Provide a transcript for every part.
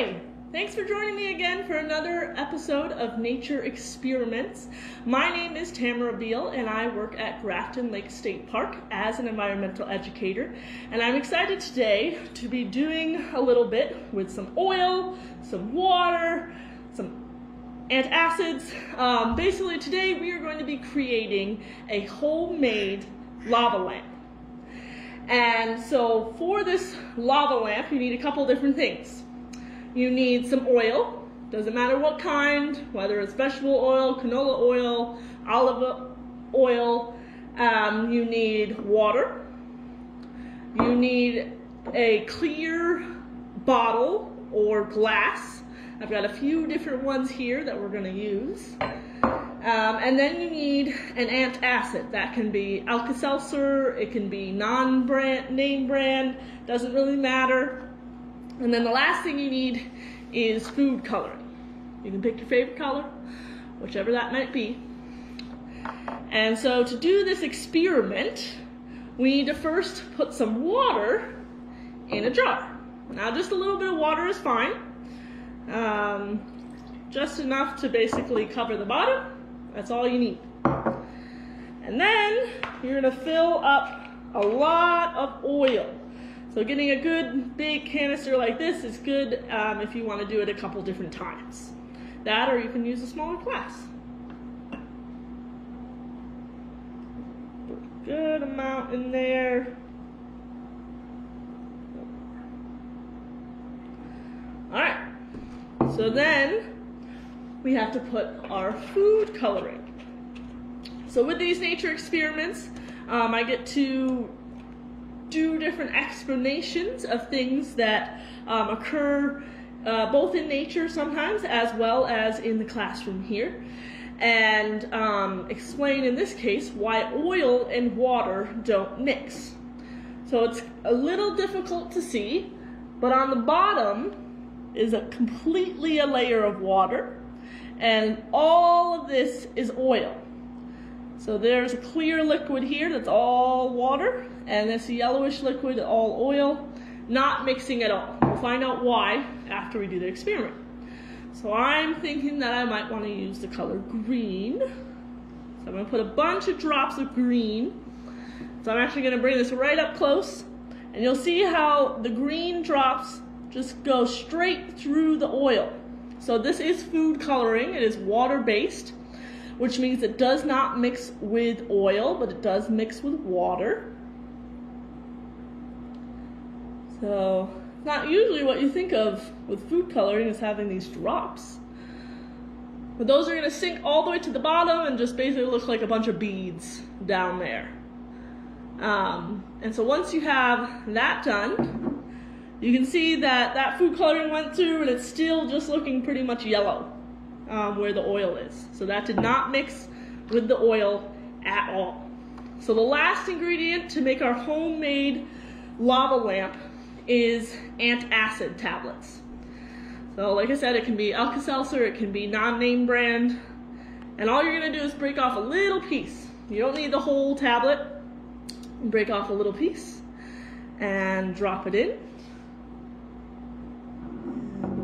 Hi! Thanks for joining me again for another episode of Nature Experiments. My name is Tamara Beal and I work at Grafton Lake State Park as an environmental educator. And I'm excited today to be doing a little bit with some oil, some water, some antacids. Um, basically today we are going to be creating a homemade lava lamp. And so for this lava lamp, you need a couple different things. You need some oil, doesn't matter what kind, whether it's vegetable oil, canola oil, olive oil. Um, you need water. You need a clear bottle or glass. I've got a few different ones here that we're going to use. Um, and then you need an antacid. That can be Alka-Seltzer, it can be non-brand, name brand, doesn't really matter. And then the last thing you need is food coloring. You can pick your favorite color, whichever that might be. And so to do this experiment, we need to first put some water in a jar. Now just a little bit of water is fine. Um, just enough to basically cover the bottom that's all you need. And then you're gonna fill up a lot of oil. So getting a good big canister like this is good um, if you wanna do it a couple different times. That or you can use a smaller glass. Good amount in there. All right, so then we have to put our food coloring. So with these nature experiments, um, I get to do different explanations of things that um, occur uh, both in nature sometimes as well as in the classroom here and um, explain in this case why oil and water don't mix. So it's a little difficult to see, but on the bottom is a completely a layer of water and all of this is oil. So there's a clear liquid here that's all water, and this yellowish liquid all oil, not mixing at all. We'll find out why after we do the experiment. So I'm thinking that I might want to use the color green. So I'm going to put a bunch of drops of green. So I'm actually going to bring this right up close, and you'll see how the green drops just go straight through the oil. So this is food coloring. It is water-based, which means it does not mix with oil, but it does mix with water. So not usually what you think of with food coloring is having these drops. But those are gonna sink all the way to the bottom and just basically look like a bunch of beads down there. Um, and so once you have that done, you can see that that food coloring went through and it's still just looking pretty much yellow um, where the oil is. So that did not mix with the oil at all. So the last ingredient to make our homemade lava lamp is antacid tablets. So like I said, it can be Alka-Seltzer, it can be non-name brand, and all you're gonna do is break off a little piece. You don't need the whole tablet. Break off a little piece and drop it in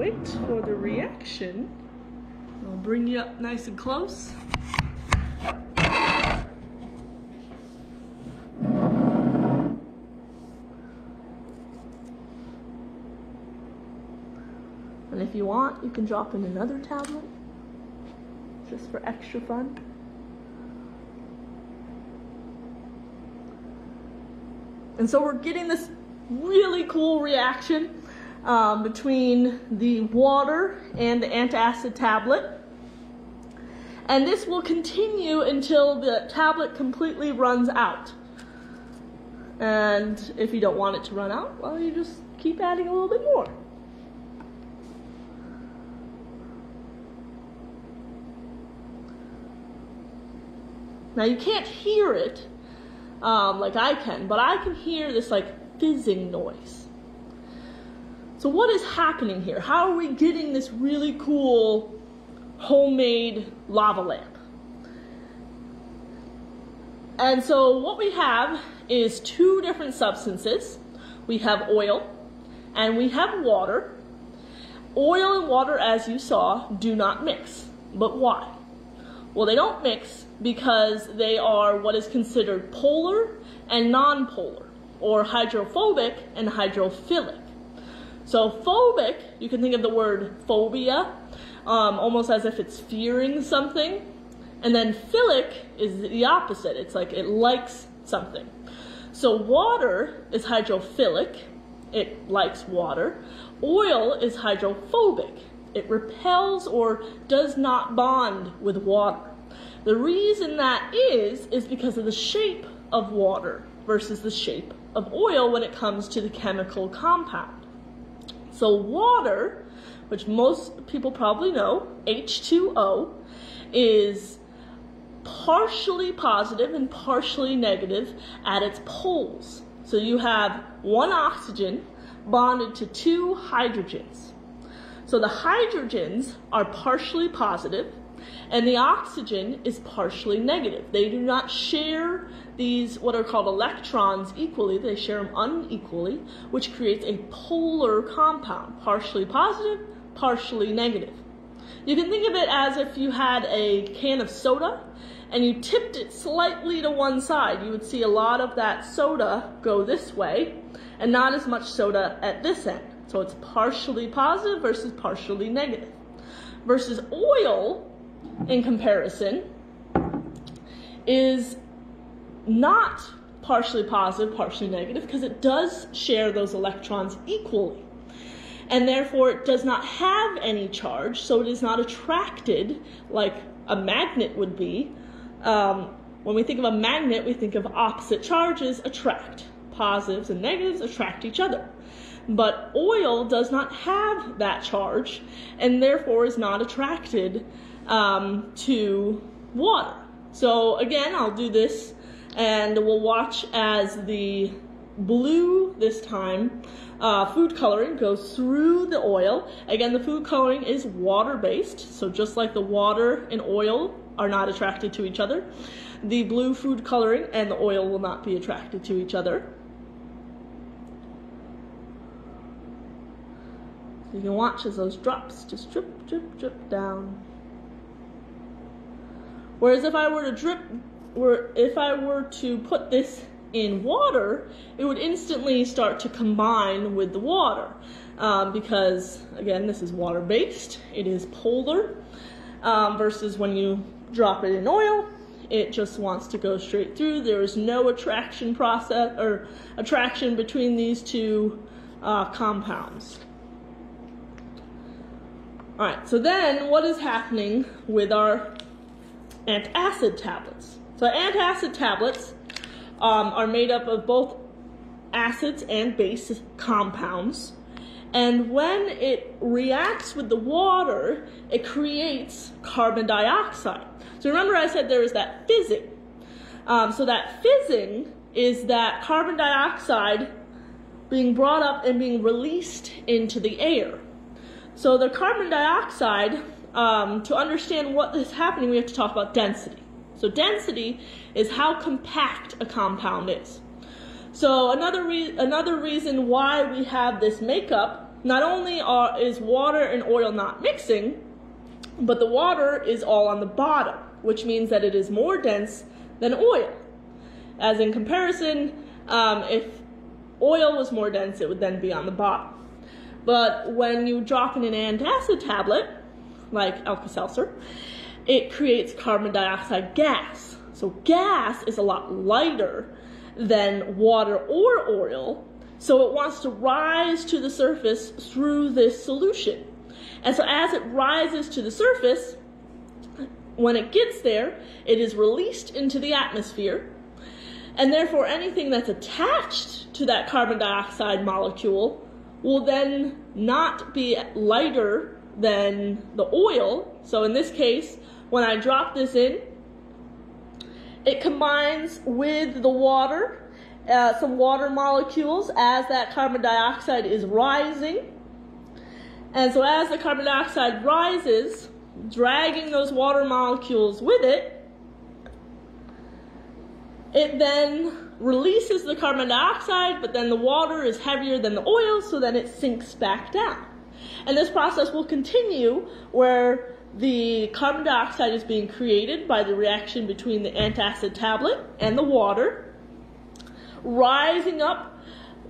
wait for the reaction. I'll bring you up nice and close. If you want, you can drop in another tablet, just for extra fun. And so we're getting this really cool reaction um, between the water and the antacid tablet. And this will continue until the tablet completely runs out. And if you don't want it to run out, well, you just keep adding a little bit more. Now you can't hear it um, like I can, but I can hear this like fizzing noise. So what is happening here? How are we getting this really cool homemade lava lamp? And so what we have is two different substances. We have oil and we have water. oil and water, as you saw, do not mix. But why? Well, they don't mix because they are what is considered polar and nonpolar, or hydrophobic and hydrophilic. So, phobic, you can think of the word phobia, um, almost as if it's fearing something. And then philic is the opposite, it's like it likes something. So, water is hydrophilic, it likes water. Oil is hydrophobic, it repels or does not bond with water. The reason that is, is because of the shape of water versus the shape of oil when it comes to the chemical compound. So, water, which most people probably know, H2O, is partially positive and partially negative at its poles. So, you have one oxygen bonded to two hydrogens. So, the hydrogens are partially positive and the oxygen is partially negative. They do not share these, what are called electrons, equally. They share them unequally, which creates a polar compound, partially positive, partially negative. You can think of it as if you had a can of soda and you tipped it slightly to one side. You would see a lot of that soda go this way and not as much soda at this end. So it's partially positive versus partially negative. Versus oil, in comparison is not partially positive, partially negative, because it does share those electrons equally. And therefore, it does not have any charge, so it is not attracted like a magnet would be. Um, when we think of a magnet, we think of opposite charges attract. Positives and negatives attract each other. But oil does not have that charge, and therefore is not attracted um, to water. So again, I'll do this and we'll watch as the blue this time uh, food coloring goes through the oil. Again, the food coloring is water based, so just like the water and oil are not attracted to each other, the blue food coloring and the oil will not be attracted to each other. So you can watch as those drops just drip, drip, drip down. Whereas if I were to drip, were if I were to put this in water, it would instantly start to combine with the water. Um, because again, this is water based, it is polar, um, versus when you drop it in oil, it just wants to go straight through. There is no attraction process or attraction between these two uh, compounds. All right, so then what is happening with our antacid tablets. So antacid tablets um, are made up of both acids and base compounds. And when it reacts with the water, it creates carbon dioxide. So remember I said there is that fizzing. Um, so that fizzing is that carbon dioxide being brought up and being released into the air. So the carbon dioxide um, to understand what is happening, we have to talk about density. So density is how compact a compound is. So another re- another reason why we have this makeup, not only are, is water and oil not mixing, but the water is all on the bottom, which means that it is more dense than oil. As in comparison, um, if oil was more dense, it would then be on the bottom. But when you drop in an antacid tablet, like Alka-Seltzer, it creates carbon dioxide gas. So gas is a lot lighter than water or oil, so it wants to rise to the surface through this solution. And so as it rises to the surface, when it gets there, it is released into the atmosphere, and therefore anything that's attached to that carbon dioxide molecule will then not be lighter than the oil. So in this case, when I drop this in, it combines with the water, uh, some water molecules as that carbon dioxide is rising. And so as the carbon dioxide rises, dragging those water molecules with it, it then releases the carbon dioxide, but then the water is heavier than the oil, so then it sinks back down. And this process will continue where the carbon dioxide is being created by the reaction between the antacid tablet and the water, rising up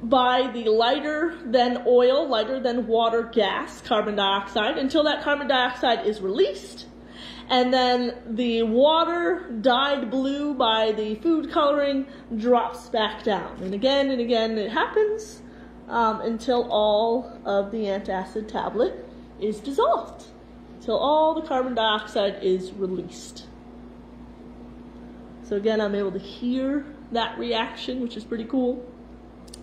by the lighter than oil, lighter than water gas, carbon dioxide, until that carbon dioxide is released. And then the water dyed blue by the food coloring drops back down. And again and again it happens um, until all of the antacid tablet is dissolved until all the carbon dioxide is released. So again, I'm able to hear that reaction, which is pretty cool.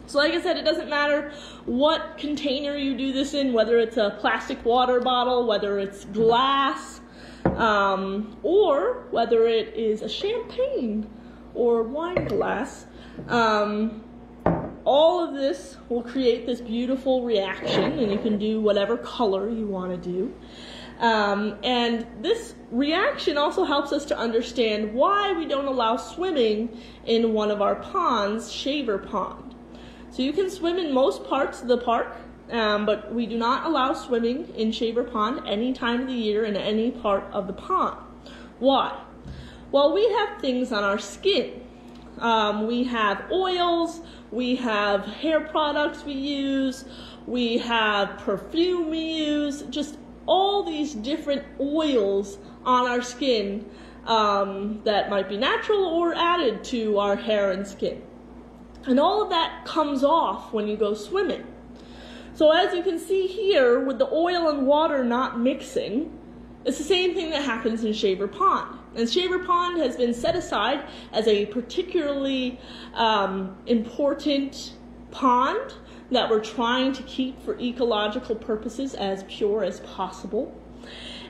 So like I said, it doesn't matter what container you do this in, whether it's a plastic water bottle, whether it's glass, um, or whether it is a champagne or wine glass. Um, all of this will create this beautiful reaction, and you can do whatever color you want to do. Um, and this reaction also helps us to understand why we don't allow swimming in one of our ponds, Shaver Pond. So you can swim in most parts of the park, um, but we do not allow swimming in Shaver Pond any time of the year in any part of the pond. Why? Well, we have things on our skin. Um, we have oils, we have hair products we use, we have perfume we use, just all these different oils on our skin um, that might be natural or added to our hair and skin. And all of that comes off when you go swimming. So as you can see here, with the oil and water not mixing, it's the same thing that happens in Shaver Pond. And Shaver Pond has been set aside as a particularly um, important pond that we're trying to keep for ecological purposes as pure as possible.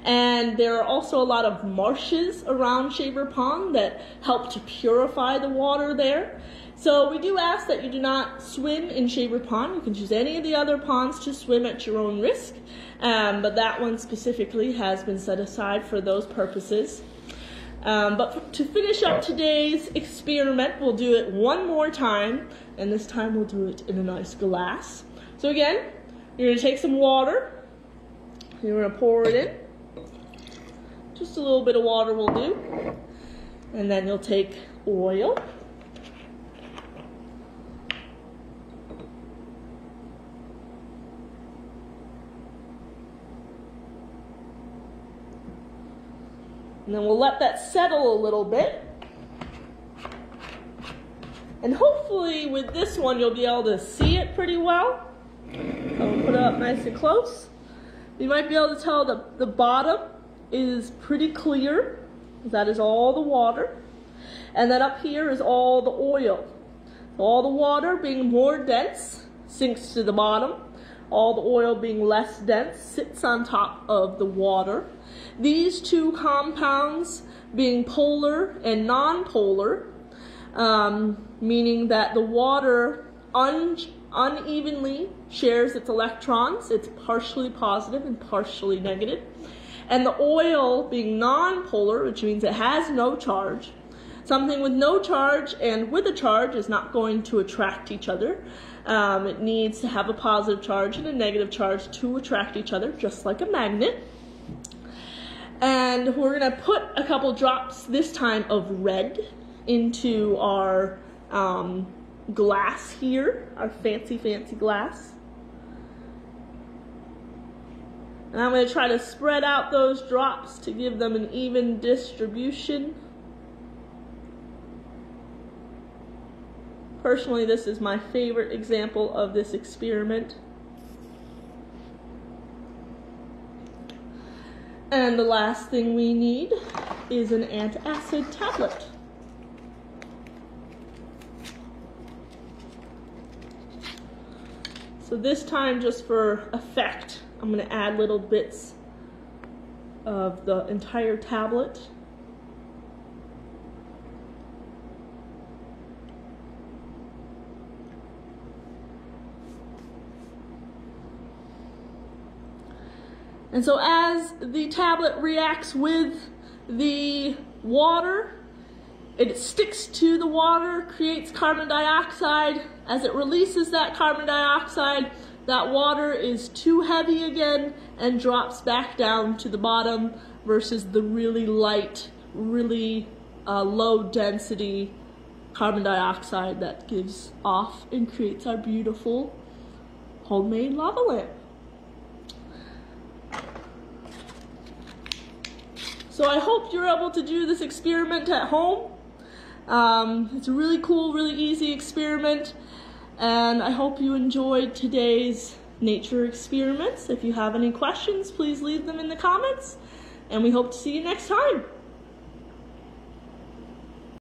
And there are also a lot of marshes around Shaver Pond that help to purify the water there. So we do ask that you do not swim in Shaver Pond. You can choose any of the other ponds to swim at your own risk, um, but that one specifically has been set aside for those purposes. Um, but to finish up today's experiment, we'll do it one more time and this time we'll do it in a nice glass. So again, you're gonna take some water, you're gonna pour it in. Just a little bit of water will do. And then you'll take oil. And then we'll let that settle a little bit. And hopefully with this one, you'll be able to see it pretty well. I'll put it up nice and close. You might be able to tell the, the bottom is pretty clear. That is all the water. And then up here is all the oil. All the water being more dense sinks to the bottom. All the oil being less dense sits on top of the water. These two compounds being polar and non-polar um, meaning that the water un- unevenly shares its electrons. It's partially positive and partially negative. And the oil being nonpolar, which means it has no charge. Something with no charge and with a charge is not going to attract each other. Um, it needs to have a positive charge and a negative charge to attract each other, just like a magnet. And we're going to put a couple drops this time of red into our um, glass here, our fancy, fancy glass. And I'm going to try to spread out those drops to give them an even distribution. Personally, this is my favorite example of this experiment. And the last thing we need is an antacid tablet. So this time, just for effect, I'm going to add little bits of the entire tablet. And so as the tablet reacts with the water, it sticks to the water, creates carbon dioxide. As it releases that carbon dioxide, that water is too heavy again and drops back down to the bottom versus the really light, really uh, low density carbon dioxide that gives off and creates our beautiful homemade lava lamp. So I hope you're able to do this experiment at home. Um, it's a really cool, really easy experiment. And I hope you enjoyed today's nature experiments. If you have any questions, please leave them in the comments. And we hope to see you next time.